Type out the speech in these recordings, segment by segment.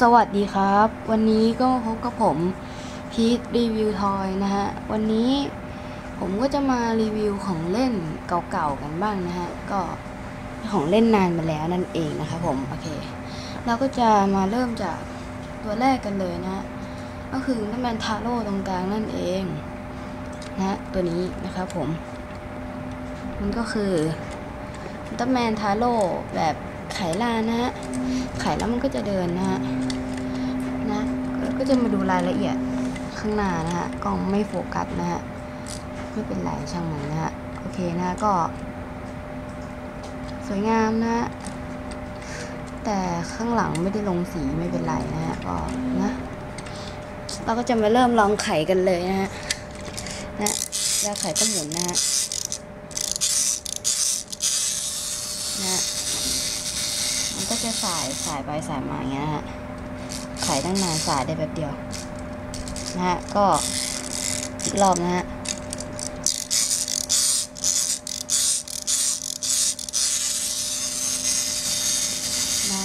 สวัสดีครับ วันนี้ก็มาพบกับผมพีทรีวิวทอยนะฮะ วันนี้ผมก็จะมารีวิวของเล่นเก่าๆกันบ้างนะฮะ ก็ของเล่นนานมาแล้วนั่นเองนะครับผม โอเค เราก็จะมาเริ่มจากตัวแรกกันเลยนะฮะก็คือนั่นแมนทาโร่ตรงกลางนั่นเองนะตัวนี้นะครับผม มันก็คืออุลตร้าแมนทาโร่แบบ ไขลานนะฮะไขแล้วมันก็จะเดินนะฮะนะก็จะมาดูรายละเอียดข้างหน้านะฮะกล้องไม่โฟกัสนะฮะไม่เป็นไรช่างมันนะฮะโอเคนะก็ สวยงามนะฮะแต่ข้างหลังไม่ได้ลงสีไม่เป็นไรนะฮะก็นะเราก็จะมาเริ่มลองไขกันเลยนะฮะนะแล้วไขก็หมุนนะฮะนะ มันก็ จะสายสายไปสายมาอย่างเงี้ยนะฮะไขตั้งนานสายได้แบบเดียวนะฮะก็อีกรอบนะฮะนะ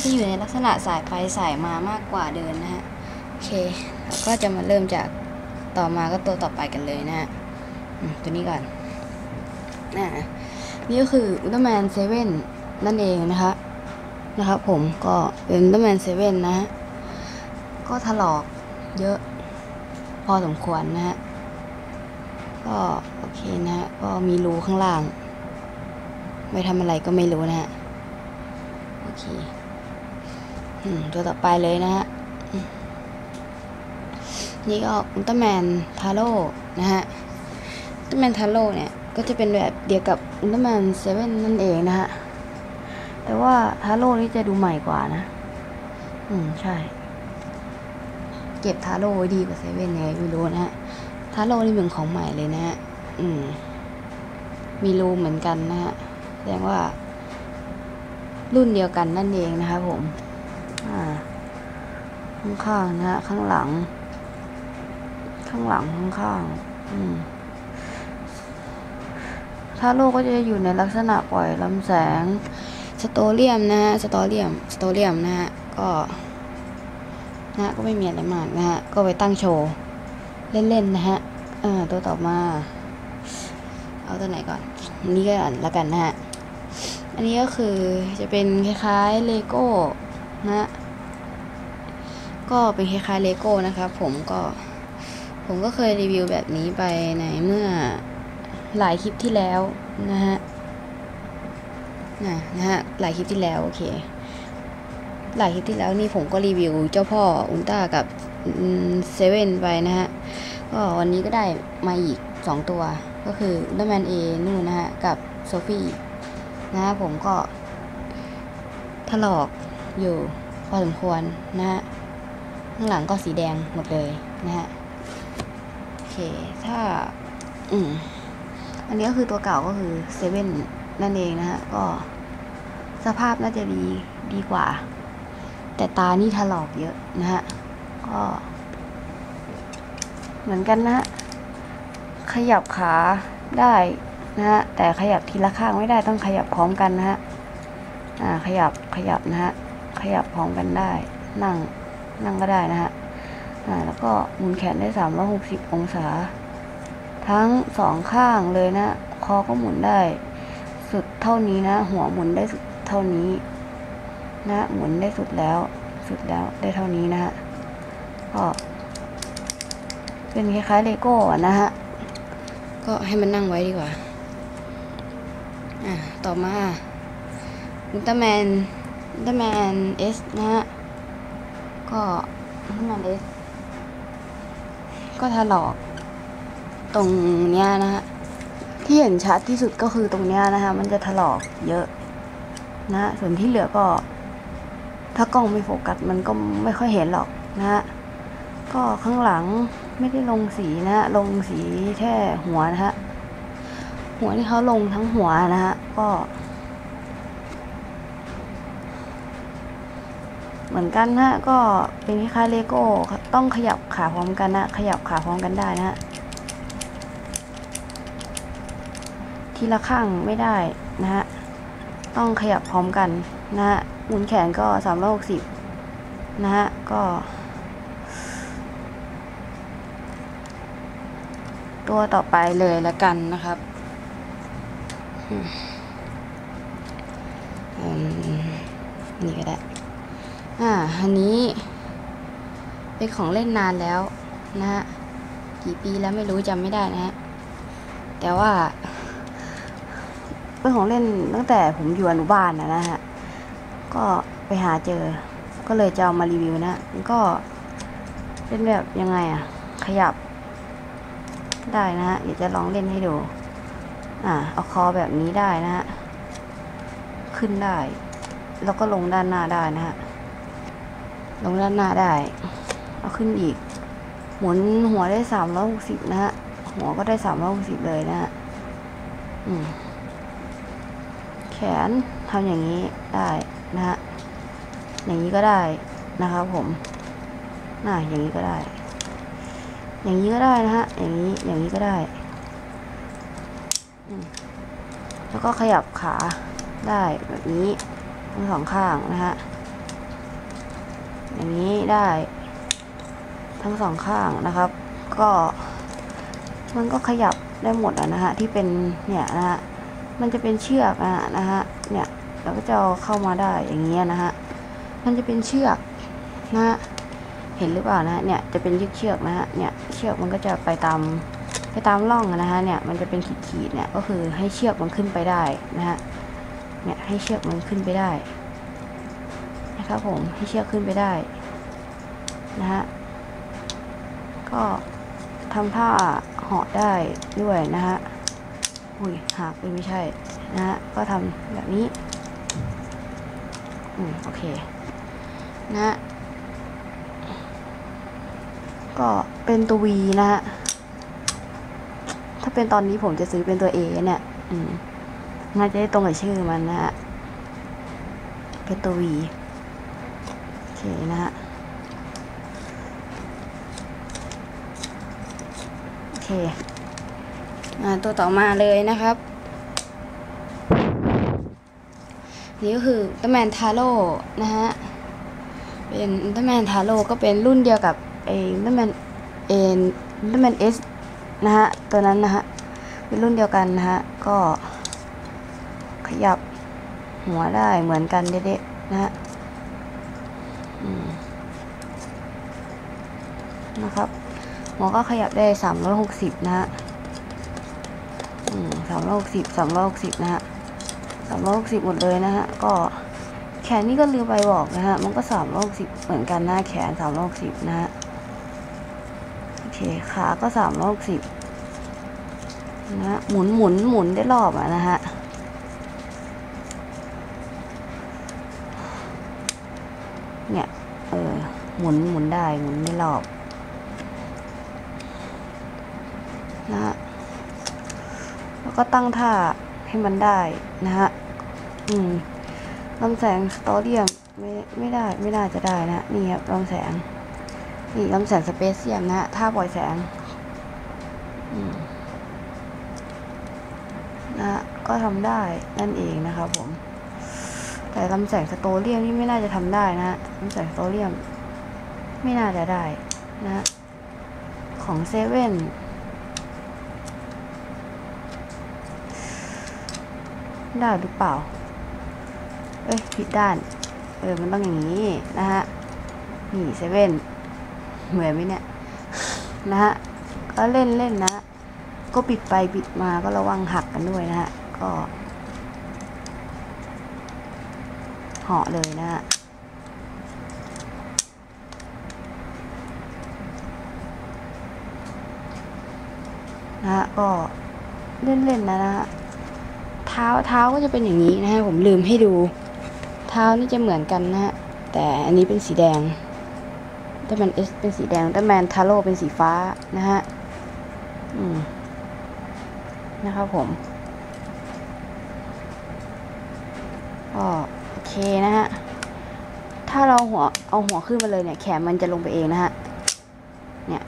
ที่อยู่ในลักษณะสายไปสายมามากกว่าเดินนะฮะโอเคเราก็จะมาเริ่มจากต่อมาก็ตัวต่อไปกันเลยนะฮะตัวนี้ก่อนอ่านี่ก็คืออุลตร้าแมนเซเว่น นั่นเองนะคะนะครับผมก็เป็นอุลตร้าแมนเซเว่นนะฮะก็ถลอกเยอะพอสมควรนะฮะก็โอเคนะฮะก็มีรูข้างล่าง ไม่ทำอะไรก็ไม่รู้นะฮะโอเคอืมตัวต่อไปเลยนะฮะนี่ก็อุลตร้าแมนทาโร่นะฮะอุลตร้าแมนทาโร่เนี่ย ก็จะเป็นแบบเดียวกับอุลตร้าแมนเซเว่นนั่นเองนะฮะ แต่ว่าทาโร่นี่จะดูใหม่กว่านะ อืม ใช่ เก็บทาโร่ไว้ดีกว่าเซเว่นยังไงไม่รู้นะฮะ ทาโร่นี่เป็นของใหม่เลยนะฮะ อืม มีรูเหมือนกันนะฮะ แสดงว่า รุ่นเดียวกันนั่นเองนะครับผม อ่า ข้างๆนะฮะ ข้างหลัง ข้างหลังข้างๆอืมถ้าโลกก็จะอยู่ในลักษณะปล่อยลำแสง โตเรียมนะฮะสโตเรียมสโตเรียมนะฮะก็นะก็ไม่มีอะไรมากนะฮะก็ไปตั้งโชว์ เล่นๆนะฮะเออตัวต่อมา เอาตัวไหนก่อนอันนี้ก็อ่านละกันนะฮะอันนี้ก็คือจะเป็นคล้ายๆเลโก้นะฮะก็เป็นคล้ายๆเลโก้นะครับผมก็ผมก็เคยรีวิวแบบนี้ไปในเมื่อหลายคลิปที่แล้วนะฮะ นะนะฮะหลายคลิปที่แล้วโอเค หลายคลิปที่แล้วนี่ผมก็รีวิวเจ้าพ่ออุลตร้ากับเซเว่นไปนะฮะก็วันนี้ก็ได้มาอีกสองตัว ก็คืออุลตร้าแมนเอนู่นนะฮะ กับโซฟี่นะฮะผมก็ถลอกอยู่พอสมควรนะฮะข้างหลังก็สีแดงหมดเลยนะฮะโอเคถ้า อืมอันนี้ก็คือตัวเก่าก็คือเซเว่น นั่นเองนะฮะก็สภาพน่าจะดีดีกว่า แต่ตานี่ถลอกเยอะนะฮะก็เหมือนกันนะฮะขยับขาได้นะฮะแต่ขยับทีละข้างไม่ได้ต้องขยับพร้อมกันนะฮะอ่าขยับขยับนะฮะขยับพร้อมกันได้ นั่งนั่งก็ได้นะฮะอ่าแล้วก็หมุนแขนได้สามร้อยหกสิบองศา ทั้งสองข้างเลยนะ คอก็หมุนได้ สุดเท่านี้นะ หัวหมุนได้สุดเท่านี้ นะ หมุนได้สุดแล้ว สุดแล้วได้เท่านี้นะฮะก็เป็นคล้ายๆเลโก้นะฮะก็ให้มันนั่งไว้ดีกว่าอะต่อมาอุลตร้าแมนอุลตร้าแมนเอสนะฮะก็อุลตร้าแมนเอสก็ถลอกตรงเนี้ยนะฮะ ที่เห็นชัดที่สุดก็คือตรงเนี้ยนะฮะมันจะถลอกเยอะนะ ส่วนที่เหลือก็ ถ้ากล้องไม่โฟกัสมันก็ไม่ค่อยเห็นหรอกนะก็ข้างหลังไม่ได้ลงสีนะ ลงสีแค่หัวนะฮะ หัวที่เขาลงทั้งหัวนะฮะ ก็ เหมือนกันนะฮะ ก็เป็นคล้ายๆเลโก้ ต้องขยับขาพร้อมกันนะ ขยับขาพร้อมกันได้นะฮะ ทีละข้างไม่ได้นะฮะ ต้องขยับพร้อมกันนะฮะหมุนแขนก็สามหกสิบนะฮะ ก็ ตัวต่อไปเลยล้วกันนะครับอนี่ก็ได้ อ่า อันนี้ เป็นของเล่นนานแล้วนะฮะ กี่ปีแล้วไม่รู้จำไม่ได้นะฮะ แต่ว่า เป็นของเล่นตั้งแต่ผมอยู่อนุบาลนะนะฮะ ก็ไปหาเจอ ก็เลยจะเอามารีวิวนะ ก็เป็นแบบยังไงอะขยับ ได้นะฮะ เดี๋ยวจะลองเล่นให้ดู อ่า เอาคอแบบนี้ได้นะฮะ ขึ้นได้ แล้วก็ลงด้านหน้าได้นะฮะ ลงด้านหน้าได้ เอาขึ้นอีก หมุนหัวได้สามร้อยหกสิบนะฮะ หัวก็ได้สามร้อยหกสิบเลยนะฮะ อืม แขนทำอย่างนี้ได้นะฮะอย่างนี้ก็ได้นะครับผมน่าอย่างนี้ก็ได้ อย่างนี้ก็ได้นะฮะอย่างนี้อย่างนี้ก็ได้ แล้วก็ขยับขาได้แบบนี้ทั้งสองข้างนะฮะอย่างนี้ได้ทั้งสองข้างนะครับ ก็มันก็ขยับได้หมดอะนะฮะที่เป็นเนี่ยนะฮะ มันจะเป็นเชือกอะนะฮะ เนี่ยเราก็จะเข้ามาได้อย่างเงี้ยนะฮะ มันจะเป็นเชือกนะฮะ เห็นหรือเปล่านะเนี่ยจะเป็นยึกเชือกนะฮะ เนี่ยเชือกมันก็จะไปตามไปตามร่องนะฮะ เนี่ยมันจะเป็นขีดๆเนี่ยก็คือให้เชือกมันขึ้นไปได้นะฮะ เนี่ยให้เชือกมันขึ้นไปได้นะครับผมให้เชือกขึ้นไปได้นะฮะ ก็ทำท่าเหาะได้ด้วยนะฮะ อุ้ยหักเอ้ยไม่ใช่นะฮะก็ทำแบบนี้ อืมโอเค นะ ก็เป็นตัว V นะฮะ ถ้าเป็นตอนนี้ผมจะซื้อเป็นตัว A เนี่ย อืมน่าจะได้ตรงกับชื่อมันนะฮะ เป็นตัว V โอเคนะฮะ โอเค ตัวต่อมาเลยนะครับ นี่ก็คืออุลตร้าแมนทาโร่นะฮะ เป็นอุลตร้าแมนทาโร่ก็เป็นรุ่นเดียวกับไอ้อุลตร้าแมนเอ็นอุลตร้าแมนเอซนะฮะ ตัวนั้นนะฮะ เป็นรุ่นเดียวกันนะฮะ ก็ขยับหัวได้เหมือนกันเด็ดๆนะฮะนะครับหัวก็ขยับได้สามร้อยหกสิบนะฮะ สามร้อยหกสิบสามร้อยหกสิบนะฮะสามร้อยหกสิบหมดเลยนะฮะก็แขนนี่ก็ลืมไปบอกนะฮะมันก็สามร้อยหกสิบเหมือนกันหน้าแขนสามร้อยหกสิบนะฮะโอเคขาก็สามร้อยหกสิบนะหมุนหมุนหมุนได้รอบอะนะฮะเนี่ยเออหมุนหมุนได้หมุนได้รอบนะฮะ ก็ตั้งท่าให้มันได้นะฮะ อืมลำแสงสตอเรียมไม่ไม่ได้ไม่น่าจะได้นะนี่ครับลำแสง นี่ลำแสงสเปซเซียมนะท่าปล่อยแสงนะก็ทำได้นั่นเองนะครับผม แต่ลำแสงสโตเรียมนี่ไม่น่าจะทำได้นะลำแสงสโตเรียม ไม่น่าจะได้นะ ของเซเว่น ได้หรือเปล่า เอ้ยผิดด้าน เออ มันต้องอย่างนี้นะฮะ นี่เซเว่น เหมือนไหมเนี่ย นะฮะ ก็เล่นเล่นนะ ก็ปิดไปปิดมาก็ระวังหักกันด้วยนะฮะ ก็เหาะเลยนะฮะนะฮะก็เล่นๆนะนะฮะ เท้าเท้าก็จะเป็นอย่างนี้นะฮะผมลืมให้ดู เท้านี่จะเหมือนกันนะฮะแต่อันนี้เป็นสีแดงแต่แมนเอสเป็นสีแดงแต่แมนทาโร่เป็นสีฟ้านะฮะอืมนะครับผมก็โอเคนะฮะถ้าเราหัวเอาหัวขึ้นมาเลยเนี่ย แขนมันจะลงไปเองนะฮะเนี่ย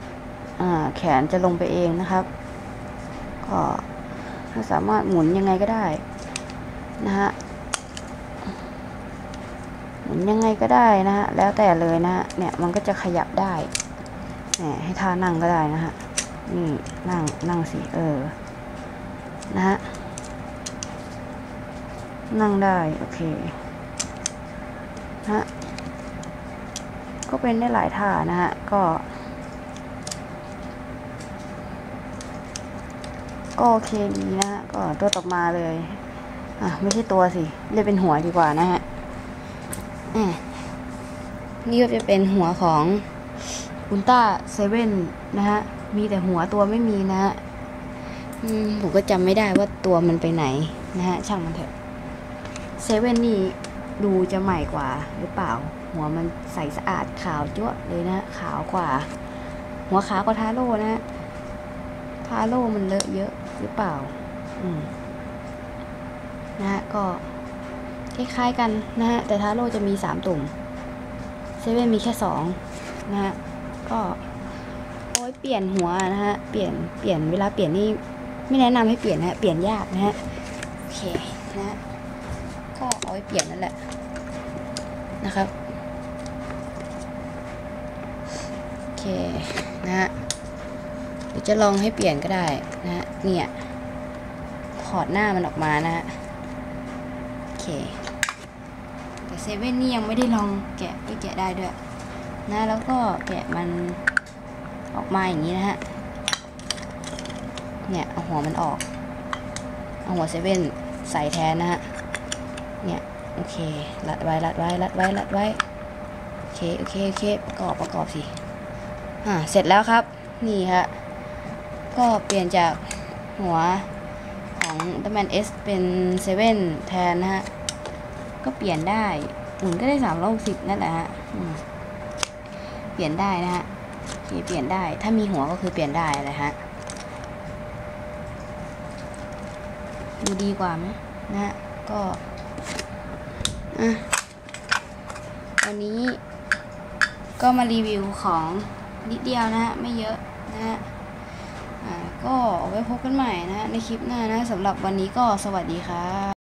อ่าแขนจะลงไปเองนะครับก็ สามารถหมุนยังไงก็ได้นะฮะหมุนยังไงก็ได้นะฮะแล้วแต่เลยนะฮะเนี่ยมันก็จะขยับได้แหมให้ท่านั่งก็ได้นะฮะนี่นั่งนั่งสิเออนะฮะนั่งได้โอเคนะฮะก็เป็นได้หลายท่านะฮะก็ ก็โอเคดีนะฮะก็ตัวต่อมาเลย อะ ไม่ใช่ตัวสิเรียกเป็นหัวดีกว่านะฮะอะนี่ก็จะเป็นหัวของอุลตร้าเซเว่นนะฮะ มีแต่หัวตัวไม่มีนะฮะผมก็จำไม่ได้ว่าตัวมันไปไหนนะฮะ ช่างมันเถอะเซเว่นนี่ดูจะใหม่กว่าหรือเปล่า หัวมันใสสะอาดขาวจ้วเลยนะฮะขาวกว่า หัวขาวกว่าทาโร่นะฮะ ทาโร่มันเลอะเยอะหรือเปล่า อืมนะฮะก็คล้ายๆกันนะฮะ แต่ทาโร่จะมีสามตุ่มเซเว่นมีแค่สองนะฮะ ก็โอ้ยเปลี่ยนหัวนะฮะ เปลี่ยนเปลี่ยนเวลาเปลี่ยนนี่ไม่แนะนำให้เปลี่ยนนะฮะ เปลี่ยนยากนะฮะ โอเคนะฮะ ก็เอาไว้เปลี่ยนนั่นแหละนะครับ โอเคนะฮะ เดี๋ยวจะลองให้เปลี่ยนก็ได้นะฮะเนี่ยถอดหน้ามันออกมานะฮะโอเคแต่เซเว่นนี่ยังไม่ได้ลองแกะไปแกะได้ด้วยนะแล้วก็แกะมันออกมาอย่างนี้นะฮะเนี่ยเอาหัวมันออกเอาหัวเซเว่นใส่แทนนะฮะเนี่ยโอเครัดไว้รัดไว้รัดไว้รัดไว้โอเคโอเคโอเคประกอบประกอบสิอ่าเสร็จแล้วครับ นี่ฮะ ก็เปลี่ยนจากหัวของ u l t r a m a n S เป็นเซเว่นแทนนะฮะ ก็เปลี่ยนได้หมุนก็ได้สามร้อยสิบนั่นแหละฮะเปลี่ยนได้นะฮะโอเคเปลี่ยนได้ ถ้ามีหัวก็คือเปลี่ยนได้เลยฮะ ดูดีกว่าไหมนะฮะ ก็อะวันนี้ก็มารีวิวของนิดเดียวนะฮะ ไม่เยอะนะฮะ ก็เอาไว้พบกันใหม่นะฮะในคลิปหน้านะสำหรับวันนี้ก็สวัสดีค่ะ